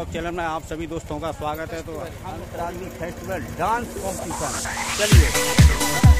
Blog channel में आप सभी दोस्तों का स्वागत है। तो फेस्टिवल डांस कॉम्पिटिशन। चलिए।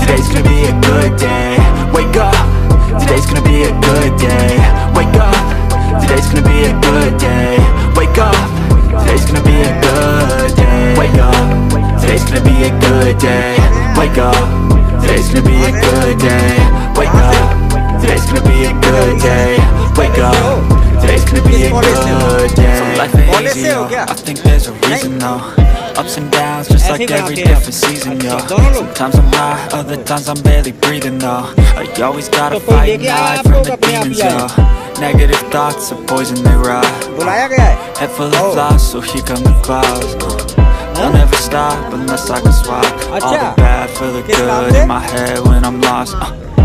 today's gonna be a good day. Wake up, today's gonna be a good day. Wake up. Today's gonna be a good day. Wake up. Today's gonna be a good day. Wake up. Today's gonna be a good day. Wake up. Today's gonna be a good day. Wake up. Today's gonna be a good day. Wake up. Today's gonna be a good day. So life ain't easy, yo I think there's a reason, though Ups and downs, just like every different season, yo Sometimes I'm high, other times I'm barely breathing, though I always gotta fight and hide from the demons, yo Negative thoughts are poison, they rot Head full of flies, so here come the clouds I'll never stop unless I can swap All the bad for the good in my head when I'm lost uh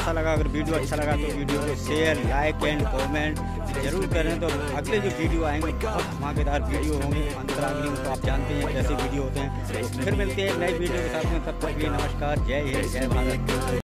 कैसा लगा। अगर video अच्छा लगा तो video को share like and comment ज़रूर करें। तो अगले जो वीडियो आएँगे, बहुत धमाकेदार वीडियो होंगे। अंतराग्नि में तो आप जानते हैं कैसे वीडियो होते हैं। फिर मिलते हैं नए वीडियो के साथ में। तब तक लिए नमस्कार। जय हिंद, जय भारत।